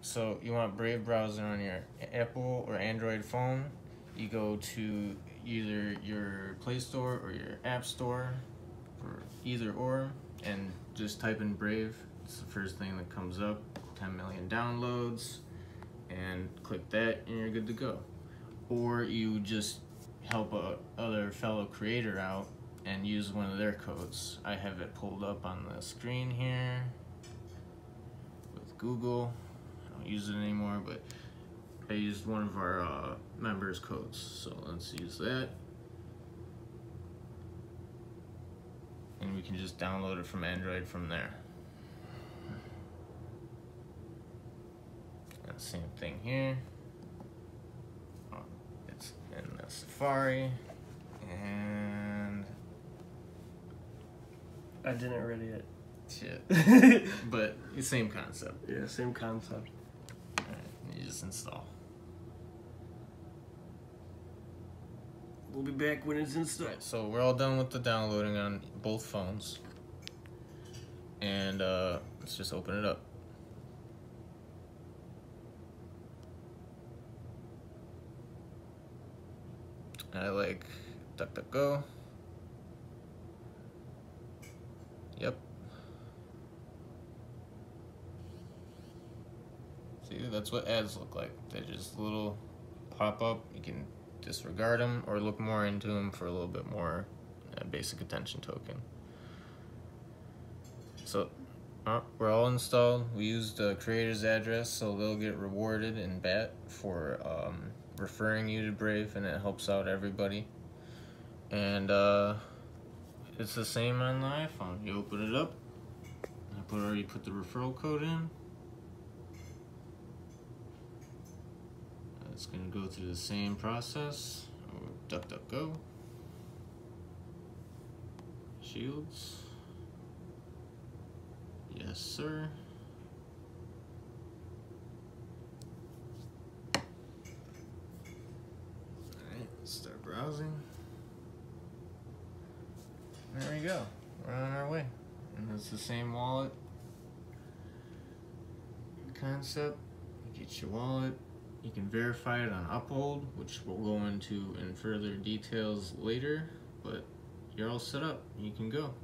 so you want Brave browser on your Apple or Android phone. You go to either your Play Store or your App Store, or either or, and just type in Brave. It's the first thing that comes up. 10 million downloads, and click that, and you're good to go. Or you just help a other fellow creator out and use one of their codes. I have it pulled up on the screen here with Google. Don't use it anymore, but I used one of our uh, members' codes. So let's use that. And we can just download it from Android from there. And same thing here. Oh, it's in the Safari. And I didn't ready it. shit. but the same concept. Yeah, same concept. You just install. We'll be back when it's installed. Alright, so we're all done with the downloading on both phones. And uh, let's just open it up. I like DuckDuckGo. See, that's what ads look like. They're just little pop up. You can disregard them or look more into them for a little bit more uh, basic attention token. So uh, we're all installed. We used the creator's address, so they'll get rewarded in BAT for um, referring you to Brave, and it helps out everybody. And uh, it's the same on the iPhone. You open it up. I put already put the referral code in. It's gonna go through the same process. DuckDuckGo. Shields. Yes, sir. Alright, start browsing. There we go. We're on our way. And it's the same wallet concept. You get your wallet. You can verify it on Uphold, which we'll go into in further details later, but you're all set up. You can go.